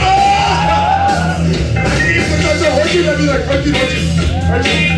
아! 이거 나 어디 가니? 어디 어디? 어디?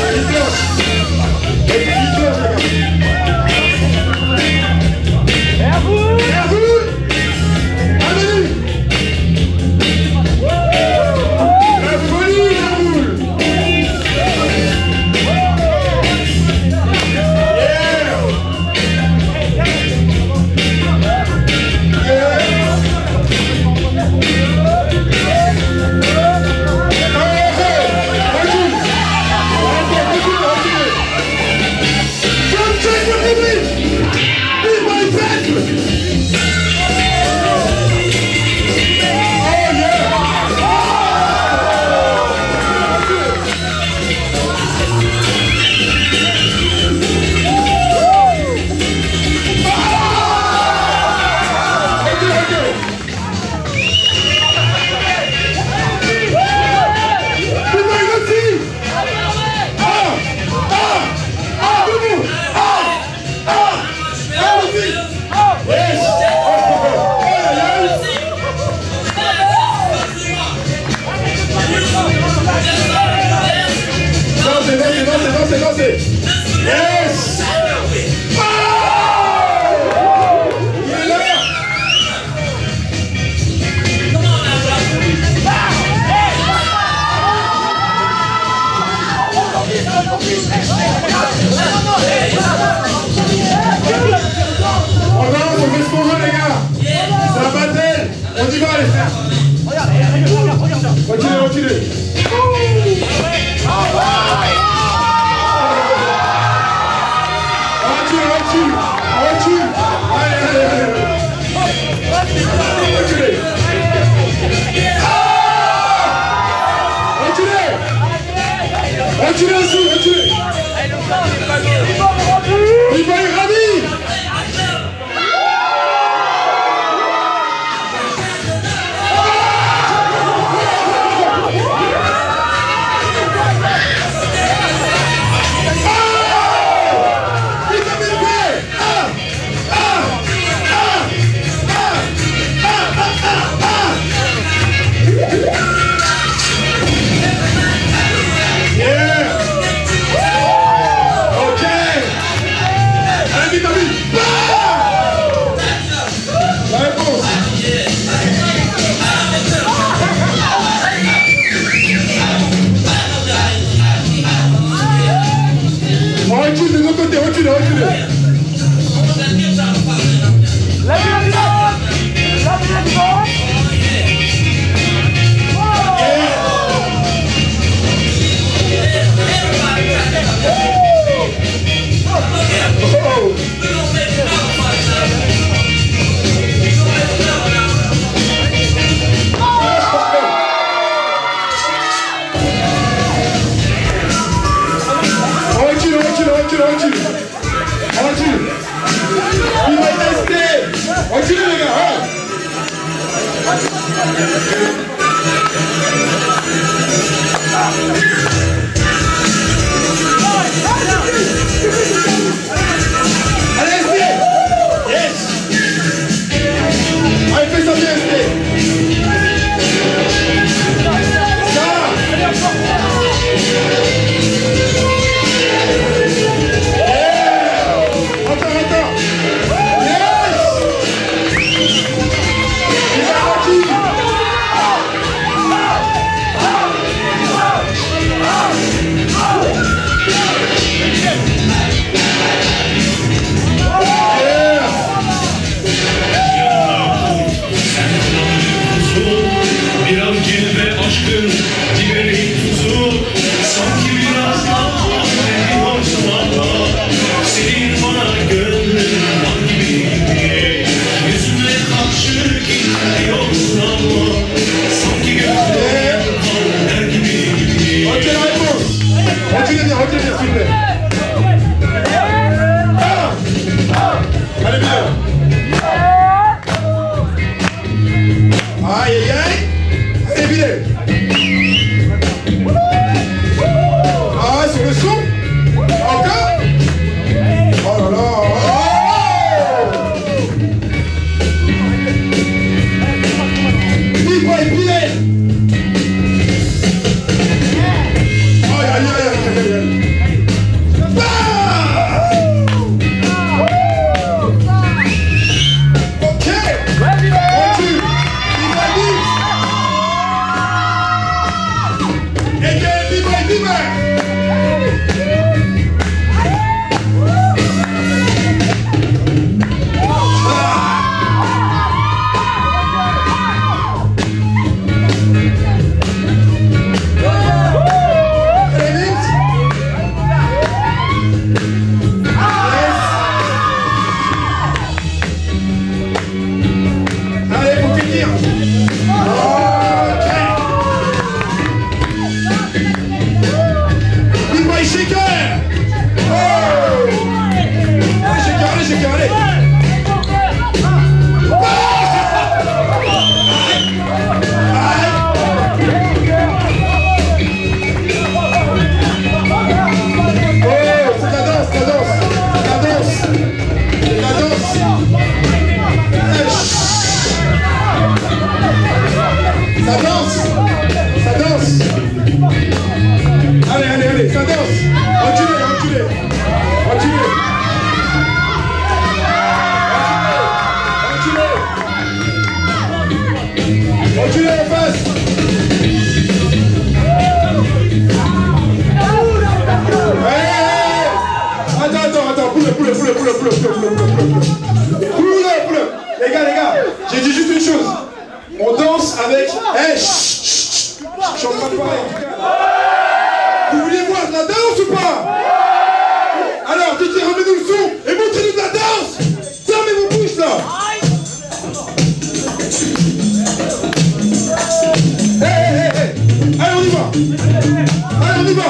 Let's go. Danse. Allez, allez, allez, ça danse. Continuez, continuez. Continuez. Continuez. Continuez les eh, eh, eh. attends, attends, attends, poule, poule, poule, poule, poule, poule, poule, poule, poule, poule, les gars, les gars, j'ai dit juste une chose, on danse avec, H. Vous voulez voir de la danse ou pas Alors, DJ, remets-nous le son et montrez-nous de la danse Fermez vos bouches là Hé, hé, hé, Allez, on y va Allez, on y va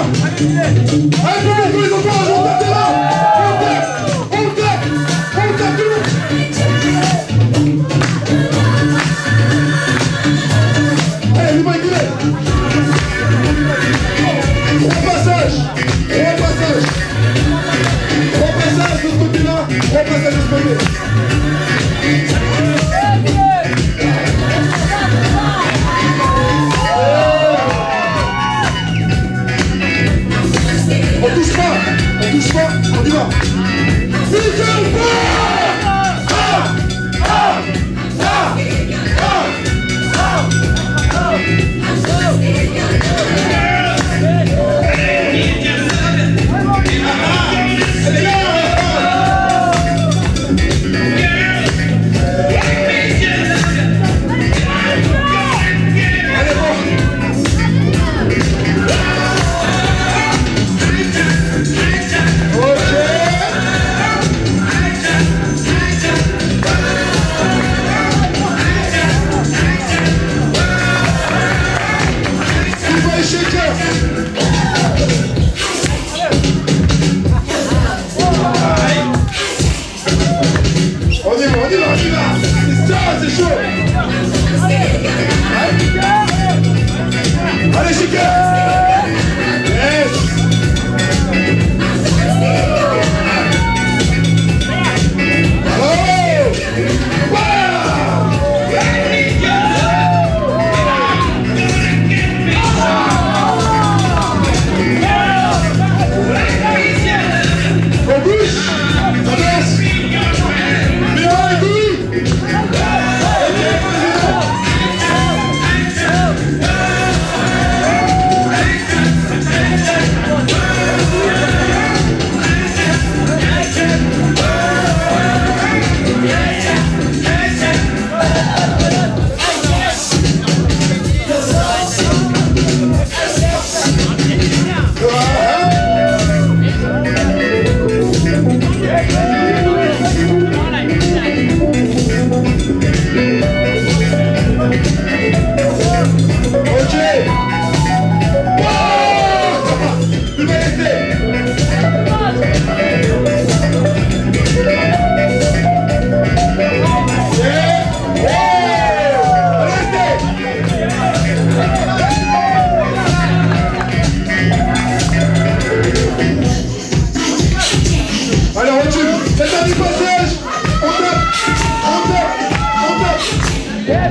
Allez, tous les enfants, On Bye.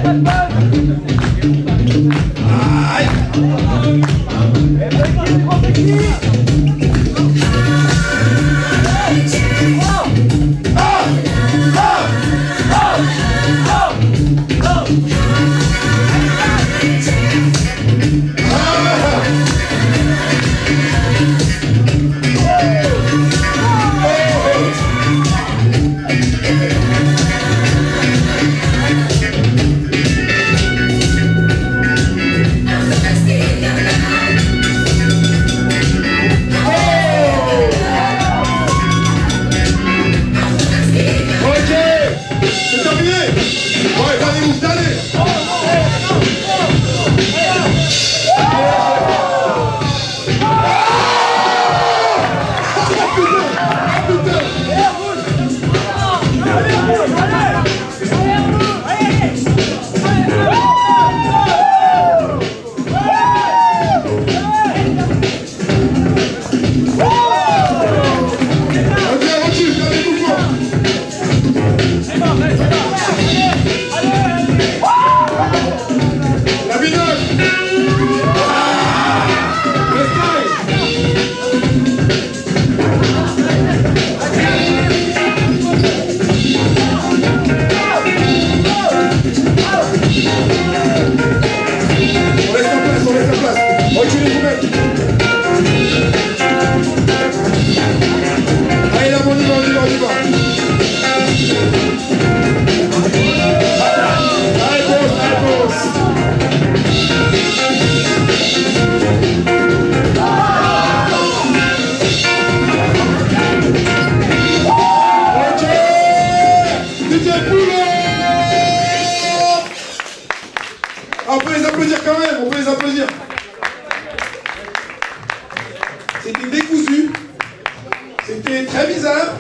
Everybody. Yeah. C'était décousu, c'était très bizarre,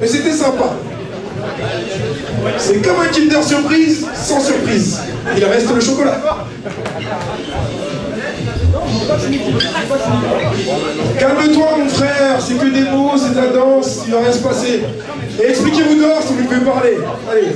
mais c'était sympa. C'est comme un Kinder Surprise sans surprise. Il reste le chocolat. Calme-toi mon frère, c'est que des mots, c'est de la danse, il va rien se passer. Et expliquez-vous dehors si vous pouvez parler. Allez.